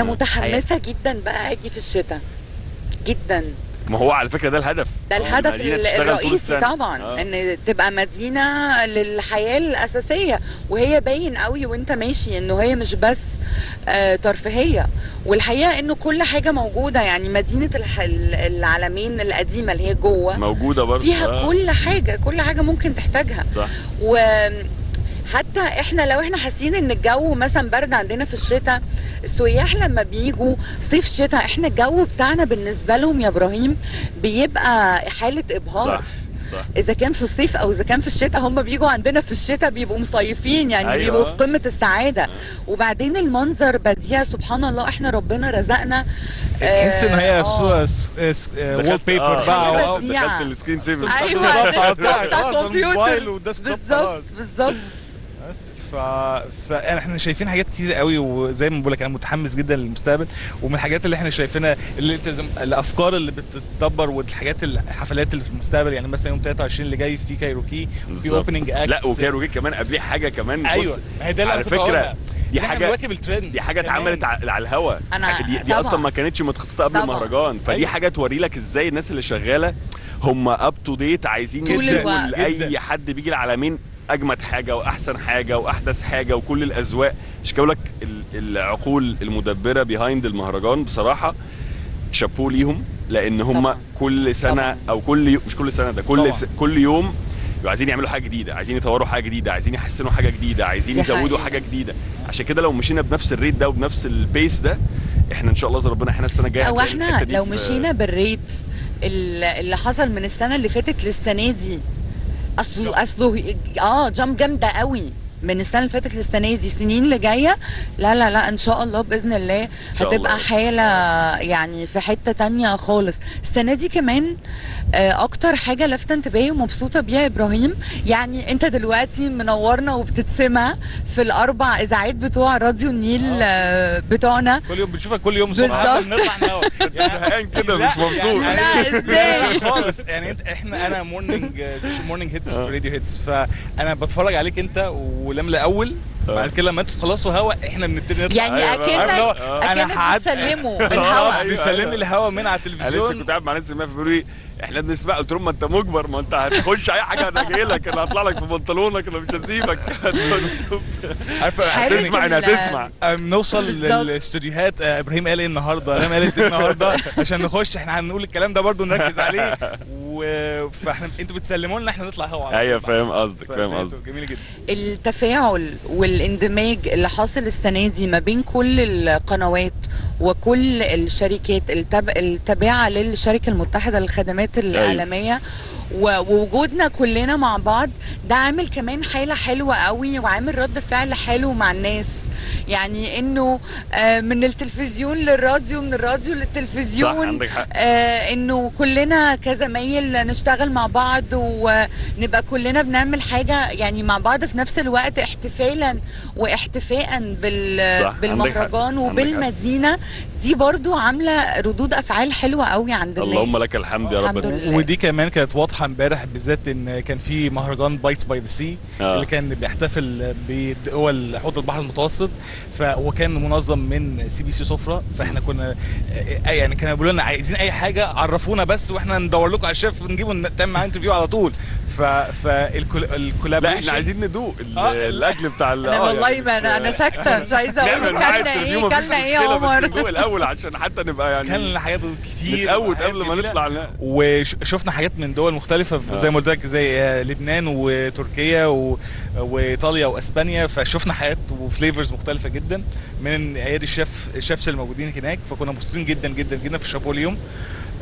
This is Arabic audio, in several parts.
أنا. متحمسة جدا بقى أجي في الشتاء جدا ما هو على فكرة ده الهدف ده آه، الهدف الرئيسي. طبعا آه. إن تبقى مدينة للحياة الأساسية وهي باين قوي وأنت ماشي إنه هي مش بس آه، ترفيهية والحقيقة إنه كل حاجة موجودة يعني مدينة الح- العالمين القديمة اللي هي جوه موجودة برضه فيها آه. كل حاجة كل حاجة ممكن تحتاجها صح و حتى إحنا لو إحنا حاسين إن الجو مثلا برد عندنا في الشتاء السياح لما بيجوا صيف شتاء إحنا الجو بتاعنا بالنسبة لهم يا إبراهيم بيبقى حالة إبهار. صح صح. إذا كان في الصيف أو إذا كان في الشتاء هم بيجوا عندنا في الشتاء بيبقوا مصيفين يعني أيوة. بيبقوا في قمة السعادة. وبعدين المنظر بديع سبحان الله إحنا ربنا رزقنا تحس إن هي آه. wallpaper آه، بقى. دخلت ال screen saver أيوه بالظبط، بالظبط. ف... فاحنا شايفين حاجات كتير قوي وزي ما بقول لك أنا متحمس جدا للمستقبل ومن الحاجات اللي إحنا شايفينها اللي انت. الافكار اللي بتتدبر والحاجات الحفلات اللي في المستقبل يعني مثلا يوم 23 اللي جاي في كايروكي في. opening act لا وكايروكي كمان قبليه حاجة كمان أيوه بص ما هي ده اللي على هقولها. دي حاجة نواكب الترند دي حاجة. اتعملت على الهوا أنا- حاجة دي, دي. أصلا ما كانتش متخططة قبل. المهرجان فدي أيوة. حاجة توري لك إزاي الناس اللي شغالة هم up to date عايزين يدوا. لأي. حد بيجي العالمين أجمد حاجة وأحسن حاجة وأحدث حاجة وكل الأذواق مش كده لك ال- العقول المدبرة behind المهرجان بصراحة شابوه ليهم لأن هم طبعاً. كل سنة طبعاً. أو كل يوم مش كل سنة ده كل. س... كل يوم عايزين يعملوا حاجة جديدة عايزين يطوروا حاجة جديدة عايزين يحسنوا حاجة جديدة عايزين يزودوا. حاجة جديدة عشان كده لو مشينا بنفس ال rate ده وبنفس ال pace ده إحنا إن شاء الله ربنا إحنا السنة الجاية أو إحنا لو مشينا بالريت ال- اللي حصل من السنة اللي فاتت للسنة دي اصله اصله آه جامب جامدة قوي. من السنة اللي فاتت للسنة دي السنين اللي جاية. لا لا لا إن شاء الله بإذن الله شاء هتبقى الله. حالة يعني في حتة تانية خالص. السنة دي كمان آه، أكتر حاجة لافتة انتباهي ومبسوطة بيها إبراهيم يعني أنت دلوقتي منورنا وبتتسمع في الأربع إذاعات بتوع راديو النيل آه، بتوعنا. كل يوم بنشوفك كل يوم الصبح بالظبط. قبل ما نطلع نهوا زهقان كده مش مبسوط. يعني- لا، إزاي؟ خالص. يعني أنت إحنا أنا morning morning hits في راديو Hits فأنا بتفرج عليك أنت ولما الأول بعد كده لما أنتوا تخلصوا هوا إحنا بنبتدي نطلع يعني أيوة، اكنك هو أكنك هعد- بتسلمه بالظبط بالهوا. أيوة، بيسلم أيوة. لي الهوا من على أنا لسه التلفزيون. كنت قاعد مع ناس ما بيقولوا لي إحنا بنسمع. قلت لهم ما أنت مجبر ما أنت هتخش أي حاجة أنا جاي لك أنا هطلع لك في بنطلونك أنا مش هسيبك. هتسمع أنا هتسمع آه، نوصل بالظبط. للاستوديوهات. آه، إبراهيم قال إيه النهارده؟ أنا قالت إيه النهارده؟ عشان نخش إحنا هنقول الكلام ده برضو نركز عليه. فاحنا أنتوا بتسلموا لنا إحنا نطلع هوا أيوه. فاهم قصدك فاهم قصدك. جميل جدا. التفاعل والاندماج اللي حاصل السنة دي ما بين كل القنوات وكل الشركات التب... التابعة للشركة المتحدة للخدمات الاعلاميه و- ووجودنا كلنا مع بعض ده عامل كمان حالة حلوة قوي وعامل رد فعل حلو مع الناس. يعني إنه آه، من التلفزيون للراديو من الراديو للتلفزيون صح، عندك حق. آه، إنه كلنا كزمايل نشتغل مع بعض ونبقى كلنا بنعمل حاجة يعني مع بعض في نفس الوقت احتفالا واحتفاء بال صح، بالمهرجان وبالمدينة دي برضو عاملة ردود أفعال حلوة قوي عند الناس اللهم لك الحمد يا رب الحمد. ودي كمان كانت واضحة امبارح بالذات إن كان في مهرجان Bites by the Sea. اللي كان بيحتفل بدول حوض البحر المتوسط فهو كان منظم من CBC سفرة فاحنا كنا آه، يعني كانوا بيقولوا لنا عايزين أي حاجة عرفونا بس وإحنا ندور لكم على الشيف نجيبه نتعمل معاه interview على طول. ف لا فال collaboration إحنا عايزين ندوق ال- آه. الأكل بتاع ال- أنا آه، والله يعني ما أنا أنا ساكتة مش عايزة أقول كلنا إيه كلنا إيه يا عمر ندوق الأول عشان حتى نبقى يعني كان حاجات كتير نتقوت قبل ما. نطلع لا. وشفنا حاجات من دول مختلفة آه. زي ما قلت لك زي لبنان وتركيا و... وإيطاليا وإسبانيا فشفنا حاجات وفليفرز مختلفة جدا من ايادي الشيف الشيفs اللي موجودين هناك فكنا مبسوطين جدا جدا جدا في الشابو اليوم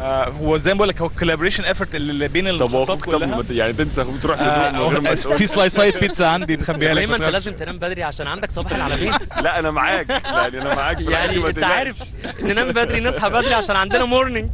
آه هو زي ما بقول لك هو الكولابوريشن ايفورت اللي بين طب المحطات طب كلها. ت- يعني تنسى تروح آه في سلايسايت بيتزا عندي مخبيها لك دايما ما انت. لازم تنام بدري عشان عندك صباح العالمين لا أنا معاك. يعني أنا معاك يعني أنت. عارف ننام بدري نصحى بدري عشان عندنا مورنينج